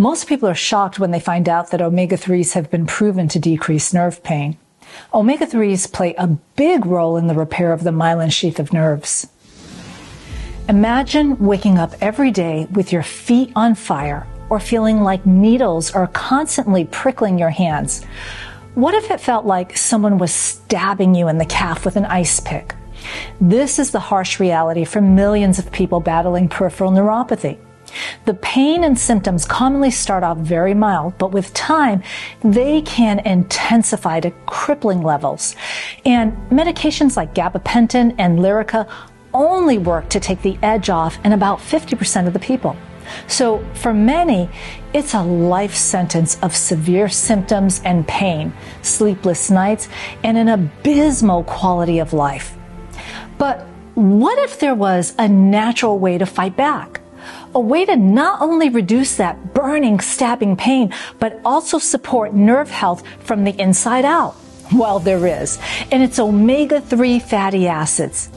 Most people are shocked when they find out that omega 3s have been proven to decrease nerve pain. Omega 3s play a big role in the repair of the myelin sheath of nerves. Imagine waking up every day with your feet on fire or feeling like needles are constantly prickling your hands. What if it felt like someone was stabbing you in the calf with an ice pick? This is the harsh reality for millions of people battling peripheral neuropathy. The pain and symptoms commonly start off very mild, but with time, they can intensify to crippling levels. And medications like gabapentin and Lyrica only work to take the edge off in about 50% of the people. So for many, it's a life sentence of severe symptoms and pain, sleepless nights, and an abysmal quality of life. But what if there was a natural way to fight back? A way to not only reduce that burning, stabbing pain, but also support nerve health from the inside out? Well, there is, and it's omega 3 fatty acids.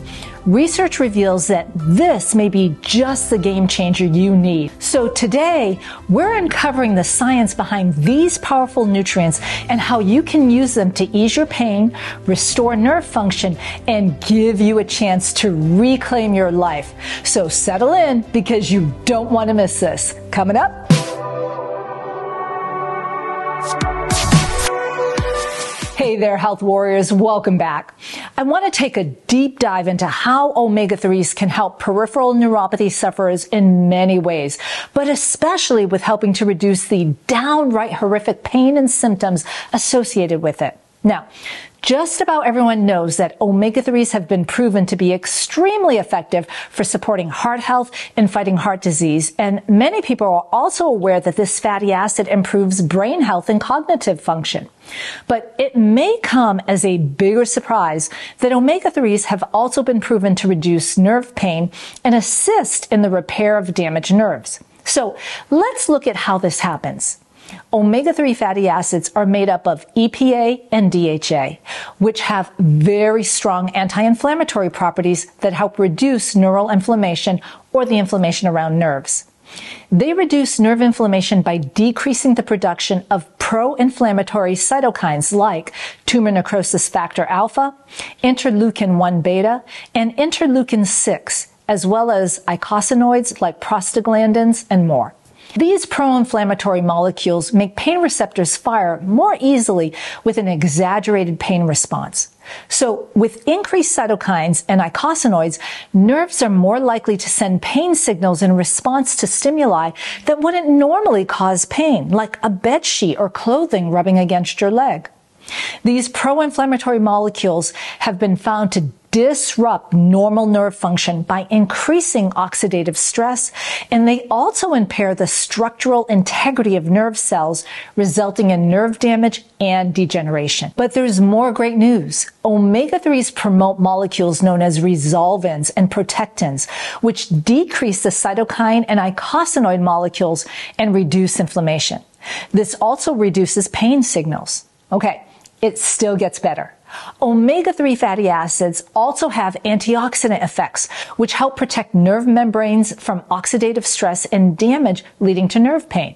Research reveals that this may be just the game changer you need. So today, we're uncovering the science behind these powerful nutrients and how you can use them to ease your pain, restore nerve function, and give you a chance to reclaim your life. So settle in because you don't want to miss this. Coming up. Hey there, health warriors. Welcome back. I want to take a deep dive into how omega 3s can help peripheral neuropathy sufferers in many ways, but especially with helping to reduce the downright horrific pain and symptoms associated with it. Now, just about everyone knows that omega-3s have been proven to be extremely effective for supporting heart health and fighting heart disease. And many people are also aware that this fatty acid improves brain health and cognitive function. But it may come as a bigger surprise that omega-3s have also been proven to reduce nerve pain and assist in the repair of damaged nerves. So let's look at how this happens. Omega-3 fatty acids are made up of EPA and DHA, which have very strong anti-inflammatory properties that help reduce neural inflammation or the inflammation around nerves. They reduce nerve inflammation by decreasing the production of pro-inflammatory cytokines like tumor necrosis factor alpha, interleukin 1 beta, and interleukin 6, as well as eicosanoids like prostaglandins and more. These pro-inflammatory molecules make pain receptors fire more easily with an exaggerated pain response. So with increased cytokines and eicosanoids, nerves are more likely to send pain signals in response to stimuli that wouldn't normally cause pain, like a bed sheet or clothing rubbing against your leg. These pro-inflammatory molecules have been found to disrupt normal nerve function by increasing oxidative stress, and they also impair the structural integrity of nerve cells, resulting in nerve damage and degeneration. But there's more great news. Omega-3s promote molecules known as resolvins and protectins, which decrease the cytokine and eicosanoid molecules and reduce inflammation. This also reduces pain signals. Okay, it still gets better. Omega-3 fatty acids also have antioxidant effects, which help protect nerve membranes from oxidative stress and damage leading to nerve pain.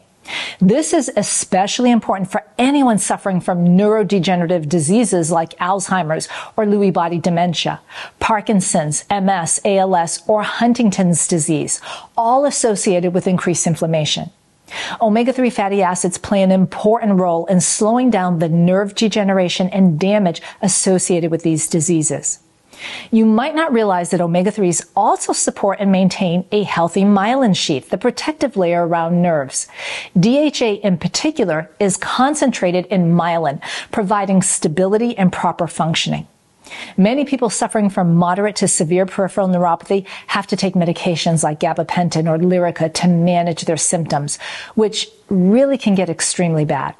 This is especially important for anyone suffering from neurodegenerative diseases like Alzheimer's or Lewy body dementia, Parkinson's, MS, ALS, or Huntington's disease, all associated with increased inflammation. Omega-3 fatty acids play an important role in slowing down the nerve degeneration and damage associated with these diseases. You might not realize that omega-3s also support and maintain a healthy myelin sheath, the protective layer around nerves. DHA in particular is concentrated in myelin, providing stability and proper functioning. Many people suffering from moderate to severe peripheral neuropathy have to take medications like gabapentin or Lyrica to manage their symptoms, which really can get extremely bad.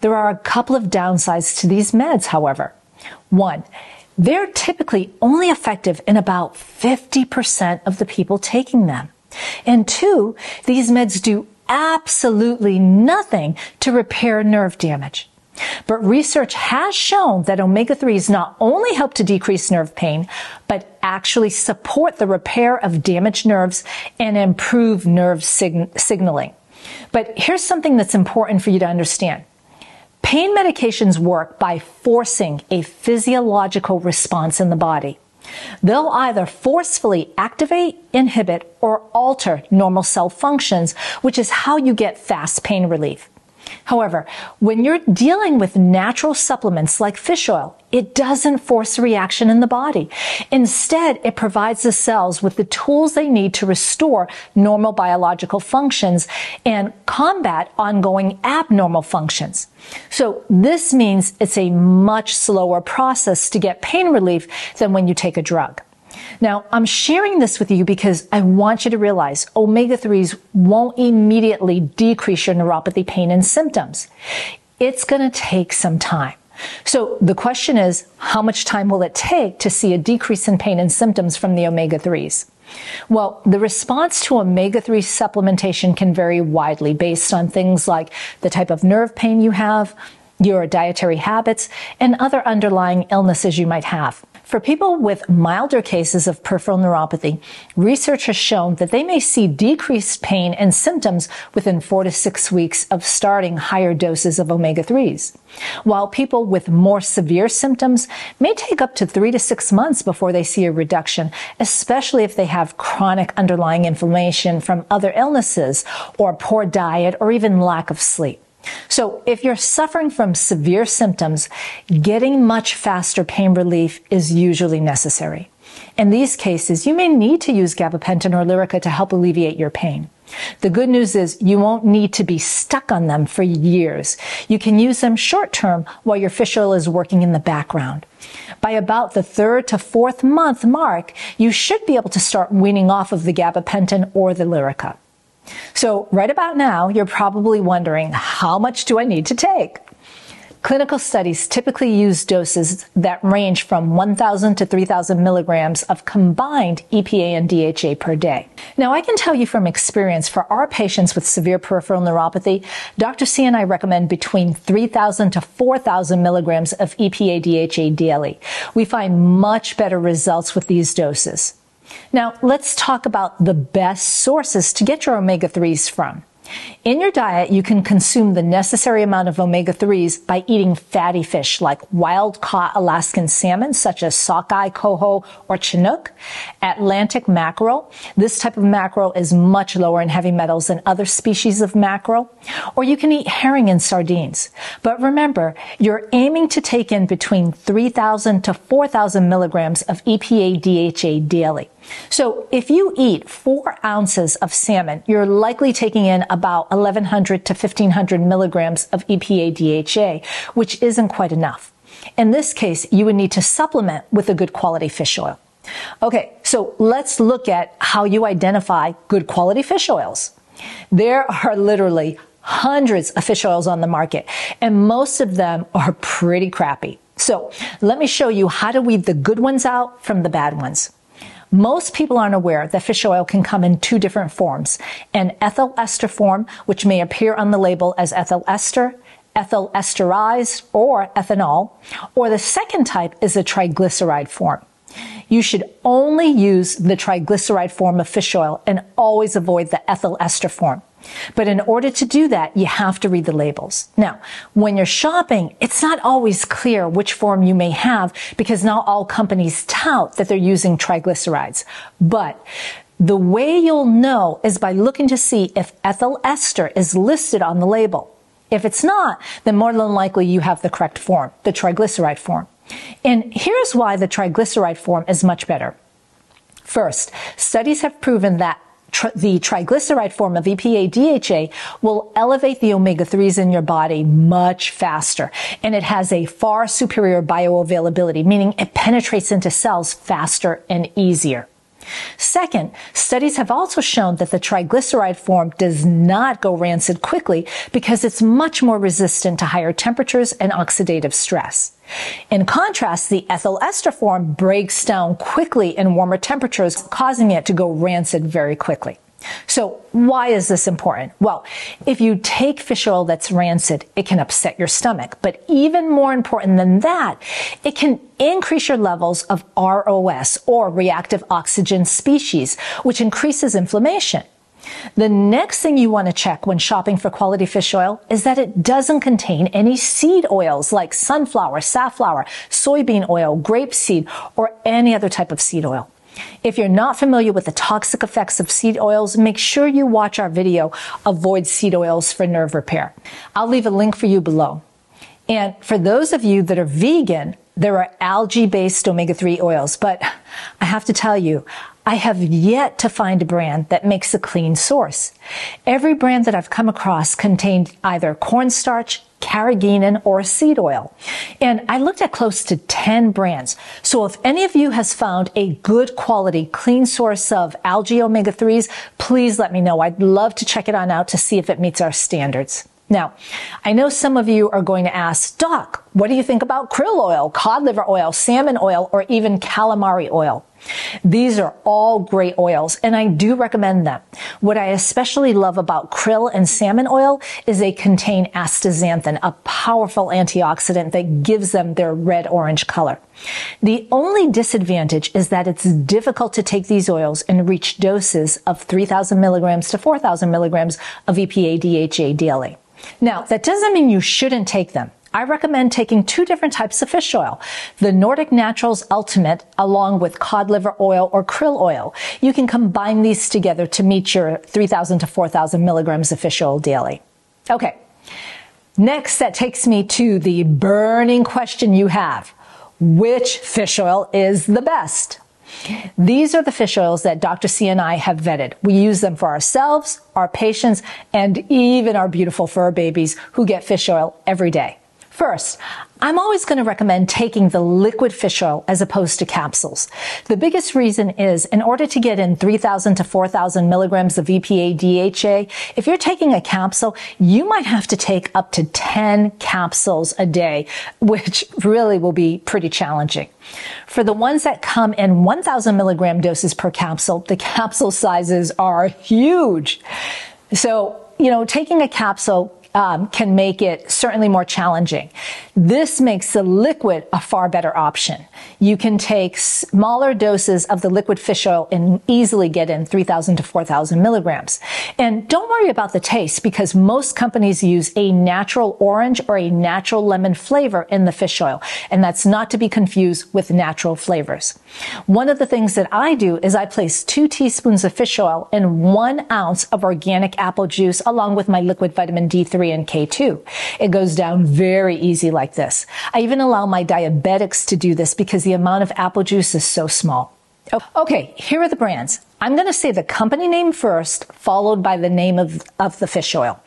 There are a couple of downsides to these meds, however. One, they're typically only effective in about 50% of the people taking them. And two, these meds do absolutely nothing to repair nerve damage. But research has shown that omega-3s not only help to decrease nerve pain, but actually support the repair of damaged nerves and improve nerve sig- signaling. But here's something that's important for you to understand. Pain medications work by forcing a physiological response in the body. They'll either forcefully activate, inhibit, or alter normal cell functions, which is how you get fast pain relief. However, when you're dealing with natural supplements like fish oil, it doesn't force a reaction in the body. Instead, it provides the cells with the tools they need to restore normal biological functions and combat ongoing abnormal functions. So this means it's a much slower process to get pain relief than when you take a drug. Now, I'm sharing this with you because I want you to realize omega 3s won't immediately decrease your neuropathy pain and symptoms. It's going to take some time. So the question is, how much time will it take to see a decrease in pain and symptoms from the omega 3s? Well, the response to omega 3 supplementation can vary widely based on things like the type of nerve pain you have, your dietary habits, and other underlying illnesses you might have. For people with milder cases of peripheral neuropathy, research has shown that they may see decreased pain and symptoms within four to six weeks of starting higher doses of omega 3s. While people with more severe symptoms may take up to three to six months before they see a reduction, especially if they have chronic underlying inflammation from other illnesses or poor diet or even lack of sleep. So if you're suffering from severe symptoms, getting much faster pain relief is usually necessary. In these cases, you may need to use gabapentin or Lyrica to help alleviate your pain. The good news is you won't need to be stuck on them for years. You can use them short term while your fish oil is working in the background. By about the third to fourth month mark, you should be able to start weaning off of the gabapentin or the Lyrica. So right about now, you're probably wondering, how much do I need to take? Clinical studies typically use doses that range from 1,000 to 3,000 milligrams of combined EPA and DHA per day. Now, I can tell you from experience for our patients with severe peripheral neuropathy, Dr. C and I recommend between 3,000 to 4,000 milligrams of EPA DHA daily. We find much better results with these doses. Now, let's talk about the best sources to get your omega 3s from. In your diet, you can consume the necessary amount of omega 3s by eating fatty fish like wild caught Alaskan salmon, such as sockeye, coho, or chinook, Atlantic mackerel. This type of mackerel is much lower in heavy metals than other species of mackerel. Or you can eat herring and sardines. But remember, you're aiming to take in between 3,000 to 4,000 milligrams of EPA DHA daily. So if you eat four ounces of salmon, you're likely taking in about 1100 to 1500 milligrams of EPA DHA, which isn't quite enough. In this case, you would need to supplement with a good quality fish oil. Okay, so let's look at how you identify good quality fish oils. There are literally hundreds of fish oils on the market, and most of them are pretty crappy. So let me show you how to weed the good ones out from the bad ones. Most people aren't aware that fish oil can come in two different forms. An ethyl ester form, which may appear on the label as ethyl ester, ethyl esterized, or ethanol, or the second type is a triglyceride form. You should only use the triglyceride form of fish oil and always avoid the ethyl ester form. But in order to do that, you have to read the labels. Now, when you're shopping, it's not always clear which form you may have because not all companies tout that they're using triglycerides. But the way you'll know is by looking to see if ethyl ester is listed on the label. If it's not, then more than likely you have the correct form, the triglyceride form. And here's why the triglyceride form is much better. First, studies have proven that the triglyceride form of EPA DHA will elevate the omega 3s in your body much faster. And it has a far superior bioavailability, meaning it penetrates into cells faster and easier. Second, studies have also shown that the triglyceride form does not go rancid quickly because it's much more resistant to higher temperatures and oxidative stress. In contrast, the ethyl ester form breaks down quickly in warmer temperatures, causing it to go rancid very quickly. So why is this important? Well, if you take fish oil that's rancid, it can upset your stomach. But even more important than that, it can increase your levels of ROS or reactive oxygen species, which increases inflammation. The next thing you want to check when shopping for quality fish oil is that it doesn't contain any seed oils like sunflower, safflower, soybean oil, grapeseed, or any other type of seed oil. If you're not familiar with the toxic effects of seed oils, make sure you watch our video, Avoid Seed Oils for Nerve Repair. I'll leave a link for you below. And for those of you that are vegan, there are algae based omega 3 oils, but I have to tell you, I have yet to find a brand that makes a clean source. Every brand that I've come across contained either cornstarch, carrageenan, or seed oil. And I looked at close to 10 brands. So if any of you has found a good quality, clean source of algae omega 3s, please let me know. I'd love to check it on out to see if it meets our standards. Now, I know some of you are going to ask, Doc, what do you think about krill oil, cod liver oil, salmon oil, or even calamari oil? These are all great oils and I do recommend them. What I especially love about krill and salmon oil is they contain astaxanthin, a powerful antioxidant that gives them their red orange color. The only disadvantage is that it's difficult to take these oils and reach doses of 3,000 milligrams to 4,000 milligrams of EPA DHA daily. Now, that doesn't mean you shouldn't take them. I recommend taking two different types of fish oil. The Nordic Naturals Ultimate along with cod liver oil or krill oil. You can combine these together to meet your 3,000 to 4,000 milligrams of fish oil daily. Okay. Next, that takes me to the burning question you have. Which fish oil is the best? These are the fish oils that Dr. C and I have vetted. We use them for ourselves, our patients, and even our beautiful fur babies who get fish oil every day. First, I'm always going to recommend taking the liquid fish oil as opposed to capsules. The biggest reason is in order to get in 3,000 to 4,000 milligrams of EPA DHA, if you're taking a capsule, you might have to take up to 10 capsules a day, which really will be pretty challenging. For the ones that come in 1,000 milligram doses per capsule, the capsule sizes are huge. So, you know, taking a capsule um, can make it certainly more challenging. This makes the liquid a far better option. You can take smaller doses of the liquid fish oil and easily get in 3,000 to 4,000 milligrams. And don't worry about the taste because most companies use a natural orange or a natural lemon flavor in the fish oil. And that's not to be confused with natural flavors. One of the things that I do is I place two teaspoons of fish oil in one ounce of organic apple juice along with my liquid vitamin D3 and K2. It goes down very easy like this. I even allow my diabetics to do this because the amount of apple juice is so small. Okay, here are the brands. I'm going to say the company name first, followed by the name of, of the fish oil.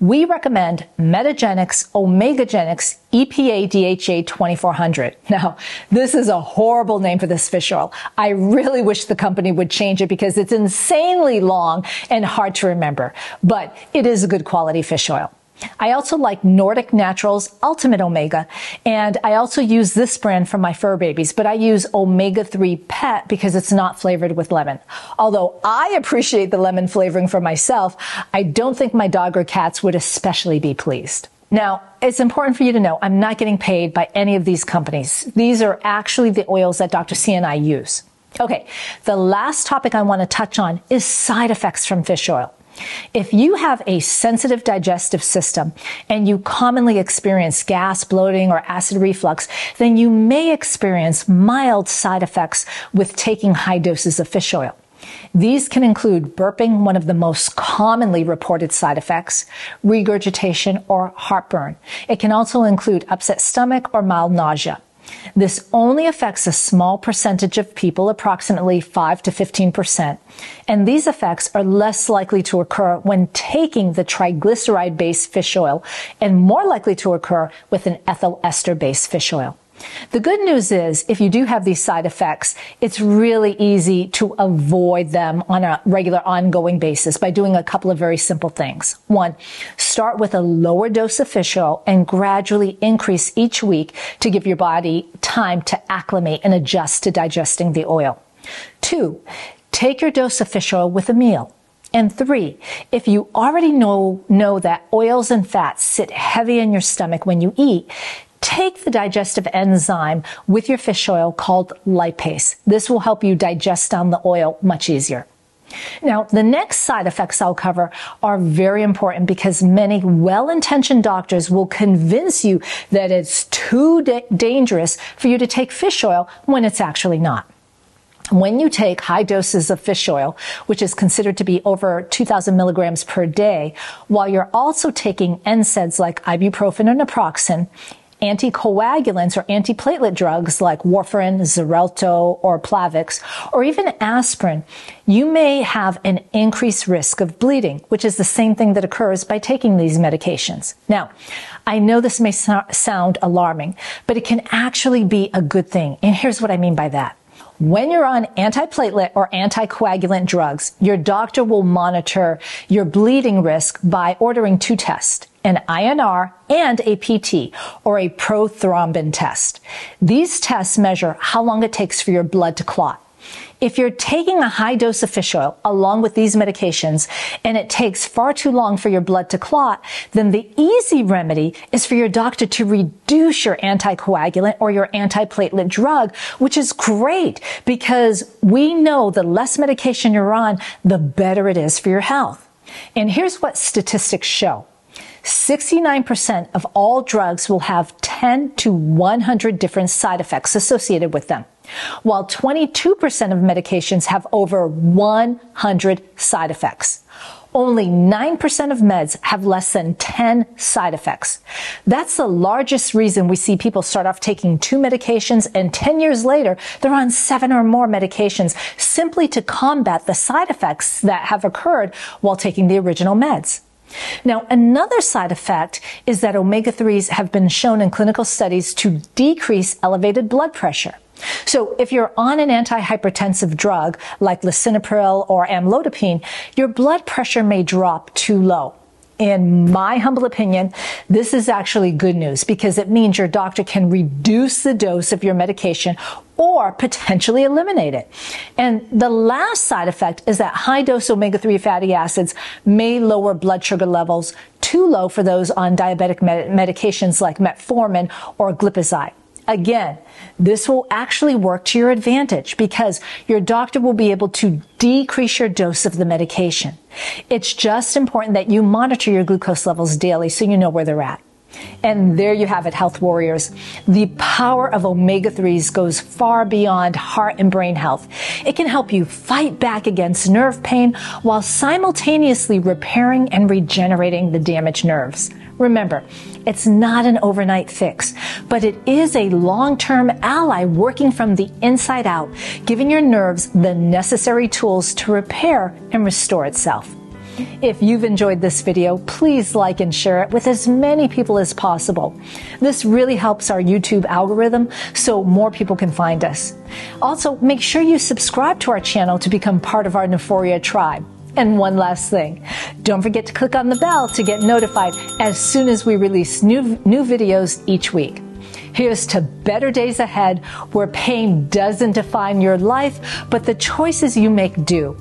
We recommend Metagenics Omegagenics EPA DHA 2400. Now, this is a horrible name for this fish oil. I really wish the company would change it because it's insanely long and hard to remember, but it is a good quality fish oil. I also like Nordic Naturals Ultimate Omega, and I also use this brand for my fur babies, but I use Omega 3 Pet because it's not flavored with lemon. Although I appreciate the lemon flavoring for myself, I don't think my dog or cats would especially be pleased. Now, it's important for you to know I'm not getting paid by any of these companies. These are actually the oils that Dr. C and I use. Okay, the last topic I want to touch on is side effects from fish oil. If you have a sensitive digestive system and you commonly experience gas, bloating, or acid reflux, then you may experience mild side effects with taking high doses of fish oil. These can include burping, one of the most commonly reported side effects, regurgitation, or heartburn. It can also include upset stomach or mild nausea. This only affects a small percentage of people, approximately 5 to 15%, and these effects are less likely to occur when taking the triglyceride based fish oil and more likely to occur with an ethyl ester based fish oil. The good news is if you do have these side effects, it's really easy to avoid them on a regular ongoing basis by doing a couple of very simple things. One, start with a lower dose of fish oil and gradually increase each week to give your body time to acclimate and adjust to digesting the oil. Two, take your dose of fish oil with a meal. And three, if you already know, know that oils and fats sit heavy in your stomach when you eat, take the digestive enzyme with your fish oil called lipase. This will help you digest down the oil much easier. Now, the next side effects I'll cover are very important because many well-intentioned doctors will convince you that it's too da- dangerous for you to take fish oil when it's actually not. When you take high doses of fish oil, which is considered to be over 2000 milligrams per day, while you're also taking NSAIDs like ibuprofen or naproxen, anticoagulants or antiplatelet drugs like warfarin, Xarelto, or Plavix, or even aspirin, you may have an increased risk of bleeding, which is the same thing that occurs by taking these medications. Now, I know this may so- sound alarming, but it can actually be a good thing. And here's what I mean by that. When you're on antiplatelet or anticoagulant drugs, your doctor will monitor your bleeding risk by ordering two tests, an INR and a PT, or a prothrombin test. These tests measure how long it takes for your blood to clot. If you're taking a high dose of fish oil along with these medications and it takes far too long for your blood to clot, then the easy remedy is for your doctor to reduce your anticoagulant or your antiplatelet drug, which is great because we know the less medication you're on, the better it is for your health. And here's what statistics show. 69% of all drugs will have 10 to 100 different side effects associated with them, while 22% of medications have over 100 side effects. Only 9% of meds have less than 10 side effects. That's the largest reason we see people start off taking two medications and 10 years later, they're on seven or more medications simply to combat the side effects that have occurred while taking the original meds. Now, another side effect is that omega 3s have been shown in clinical studies to decrease elevated blood pressure. So if you're on an antihypertensive drug like lisinopril or amlodipine, your blood pressure may drop too low in my humble opinion, this is actually good news because it means your doctor can reduce the dose of your medication or potentially eliminate it. And the last side effect is that high dose omega 3 fatty acids may lower blood sugar levels too low for those on diabetic med- medications like metformin or glipizide. Again, this will actually work to your advantage because your doctor will be able to decrease your dose of the medication. It's just important that you monitor your glucose levels daily so you know where they're at. And there you have it, health warriors. The power of omega 3s goes far beyond heart and brain health. It can help you fight back against nerve pain while simultaneously repairing and regenerating the damaged nerves. Remember, it's not an overnight fix, but it is a long-term ally working from the inside out, giving your nerves the necessary tools to repair and restore itself. If you've enjoyed this video, please like and share it with as many people as possible. This really helps our YouTube algorithm so more people can find us. Also, make sure you subscribe to our channel to become part of our Nuphoria tribe. And one last thing. Don't forget to click on the bell to get notified as soon as we release new, new videos each week. Here's to better days ahead where pain doesn't define your life, but the choices you make do.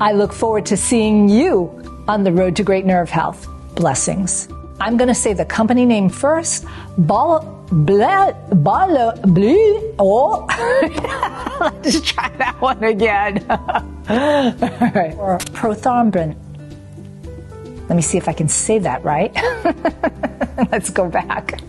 I look forward to seeing you on the road to great nerve health. Blessings. I'm going to say the company name first. Ball, blah, ball, blue. Oh, let's try that one again. Or prothrombin. Let me see if I can say that right. let's go back.